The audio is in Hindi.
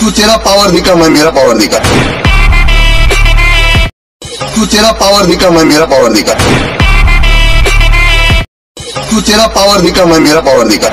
तू तेरा पावर दिखा, मैं मेरा पावर दिखा। तू तेरा पावर दिखा, मैं मेरा पावर दिखा। तू तेरा पावर दिखा, मैं मेरा पावर दिखा।